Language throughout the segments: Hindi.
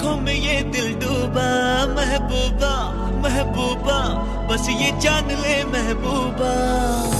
आँखों में ये दिल डूबा महबूबा महबूबा बस ये जान ले महबूबा।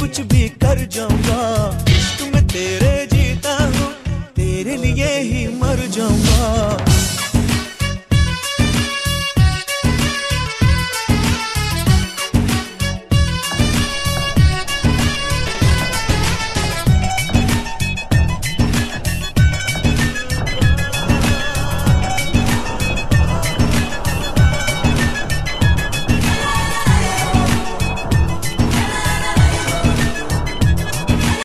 कुछ भी कर जाऊँगा। तुम तेरे जी